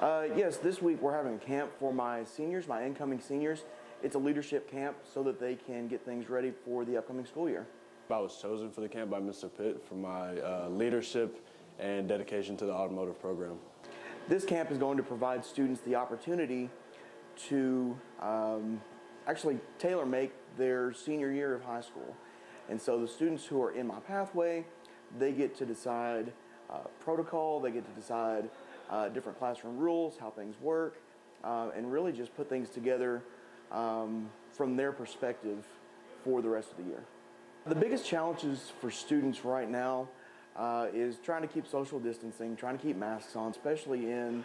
Uh, yes, this week we're having a camp for my seniors, my incoming seniors. It's a leadership camp so that they can get things ready for the upcoming school year. I was chosen for the camp by Mr. Pitt for my uh, leadership and dedication to the automotive program. This camp is going to provide students the opportunity to um, actually tailor make their senior year of high school. And so the students who are in my pathway, they get to decide protocol, they get to decide uh, different classroom rules, how things work, uh, and really just put things together um, from their perspective for the rest of the year. The biggest challenges for students right now uh, is trying to keep social distancing, trying to keep masks on, especially in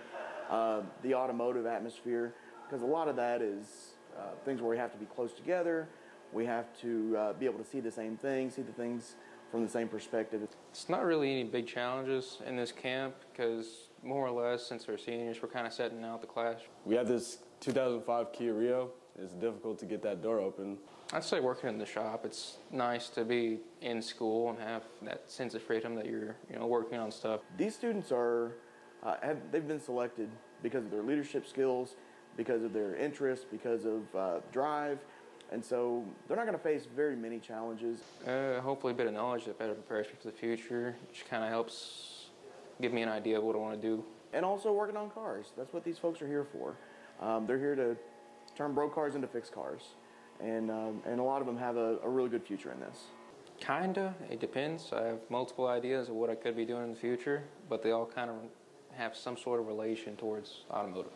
uh, the automotive atmosphere, because a lot of that is uh, things where we have to be close together, we have to uh, be able to see the same thing, see the things from the same perspective. It's not really any big challenges in this camp because more or less since we're seniors we're kind of setting out the class. We have this 2005 Kia Rio. It's difficult to get that door open. I'd say working in the shop, it's nice to be in school and have that sense of freedom that you're you know working on stuff. These students are uh, have they've been selected because of their leadership skills, because of their interests, because of uh, drive, and so they're not going to face very many challenges. Uh, hopefully a bit of knowledge that better prepares me for the future, which kind of helps give me an idea of what I want to do. And also working on cars. That's what these folks are here for. Um, they're here to turn broke cars into fixed cars. And, um, and a lot of them have a, a really good future in this. Kinda, it depends. I have multiple ideas of what I could be doing in the future, but they all kind of have some sort of relation towards automotive.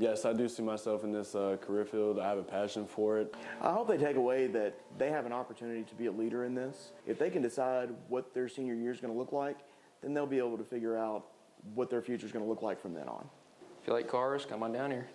Yes, I do see myself in this uh, career field. I have a passion for it. I hope they take away that they have an opportunity to be a leader in this. If they can decide what their senior year is going to look like, then they'll be able to figure out what their future is going to look like from then on. If you like cars, come on down here.